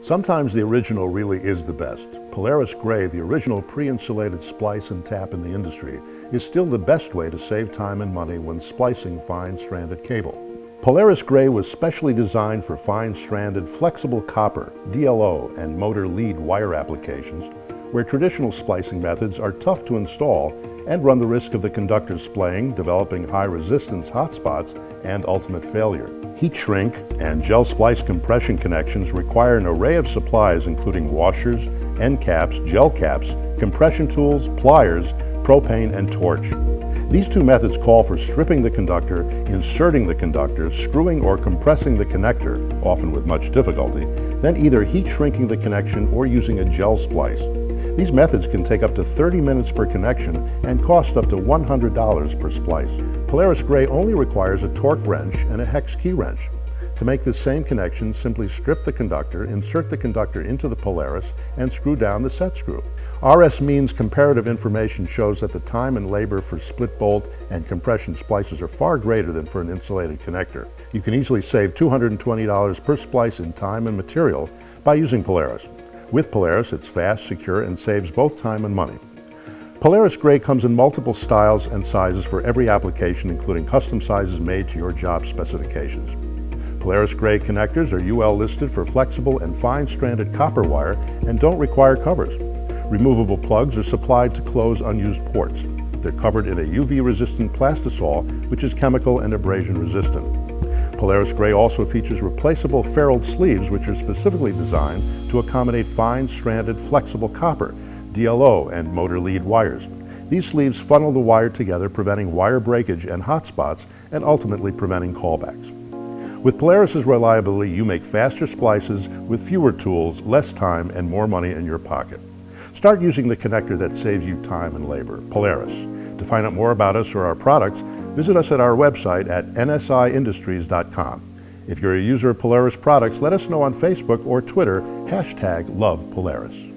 Sometimes the original really is the best. Polaris Gray, the original pre-insulated splice and tap in the industry, is still the best way to save time and money when splicing fine stranded cable. Polaris Gray was specially designed for fine stranded flexible copper, DLO, and motor lead wire applications where traditional splicing methods are tough to install and run the risk of the conductor splaying, developing high resistance hotspots, and ultimate failure. Heat shrink and gel splice compression connections require an array of supplies including washers, end caps, gel caps, compression tools, pliers, propane, and torch. These two methods call for stripping the conductor, inserting the conductor, screwing or compressing the connector, often with much difficulty, then either heat shrinking the connection or using a gel splice. These methods can take up to 30 minutes per connection and cost up to $100 per splice. Polaris Gray only requires a torque wrench and a hex key wrench. To make this same connection, simply strip the conductor, insert the conductor into the Polaris, and screw down the set screw. RS Means comparative information shows that the time and labor for split bolt and compression splices are far greater than for an insulated connector. You can easily save $220 per splice in time and material by using Polaris. With Polaris, it's fast, secure, and saves both time and money. Polaris Gray comes in multiple styles and sizes for every application, including custom sizes made to your job specifications. Polaris Gray connectors are UL listed for flexible and fine stranded copper wire and don't require covers. Removable plugs are supplied to close unused ports. They're covered in a UV resistant plastisol, which is chemical and abrasion resistant. Polaris Gray also features replaceable ferruled sleeves which are specifically designed to accommodate fine stranded flexible copper, DLO, and motor lead wires. These sleeves funnel the wire together preventing wire breakage and hot spots and ultimately preventing callbacks. With Polaris's reliability, you make faster splices with fewer tools, less time, and more money in your pocket. Start using the connector that saves you time and labor, Polaris. To find out more about us or our products, visit us at our website at nsiindustries.com. If you're a user of Polaris products, let us know on Facebook or Twitter, hashtag LovePolaris.